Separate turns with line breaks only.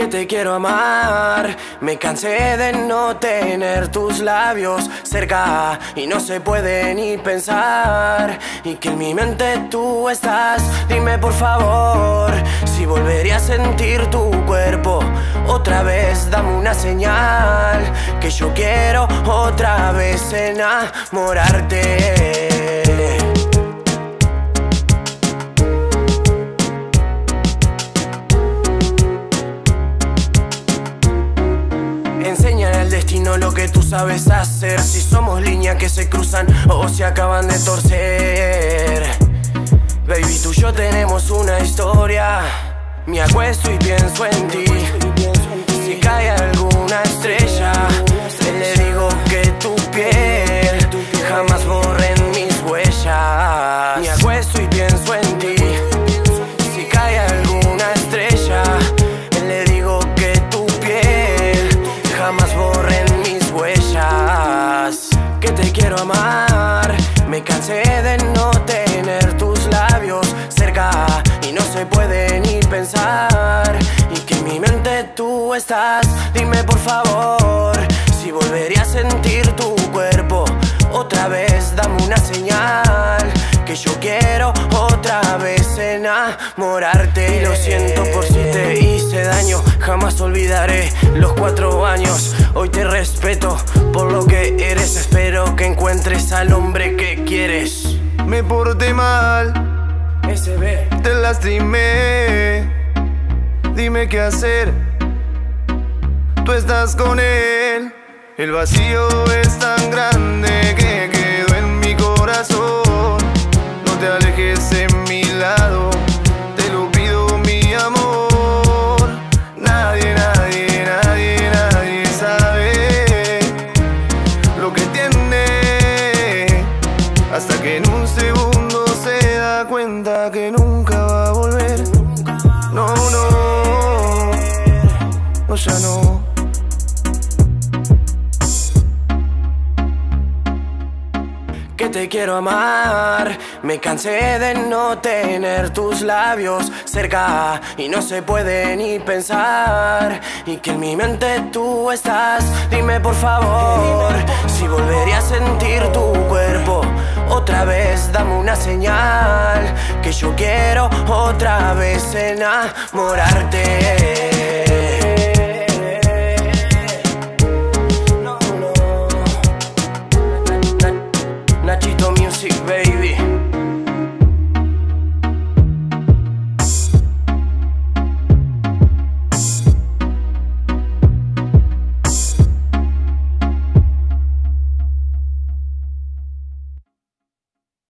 que te quiero amar. Me cansé de no tener tus labios cerca y no se puede ni pensar. Y que en mi mente tú estás, dime por favor si volvería a sentir tu cuerpo. Otra vez dame una señal que yo quiero otra vez enamorarte. Destino lo que tú sabes hacer. Si somos líneas que se cruzan o se acaban de torcer. Baby, tú y yo tenemos una historia. Me acuesto y pienso en ti Y que en mi mente tú estás. Dime por favor si volvería a sentir tu cuerpo. Otra vez dame una señal que yo quiero otra vez enamorarte. Y lo siento por si te hice daño, jamás olvidaré los cuatro años. Hoy te respeto por lo que eres, espero que encuentres al hombre que quieres.
Me porté mal, Te lastimé. Dime qué hacer, tú estás con él. El vacío es tan grande que quedó en mi corazón. No te alejes en mi lado.
que te quiero amar, me cansé de no tener tus labios cerca y no se puede ni pensar. Y que en mi mente tú estás, dime por favor si volvería a sentir tu cuerpo otra vez, dame una señal que yo quiero otra vez enamorarte.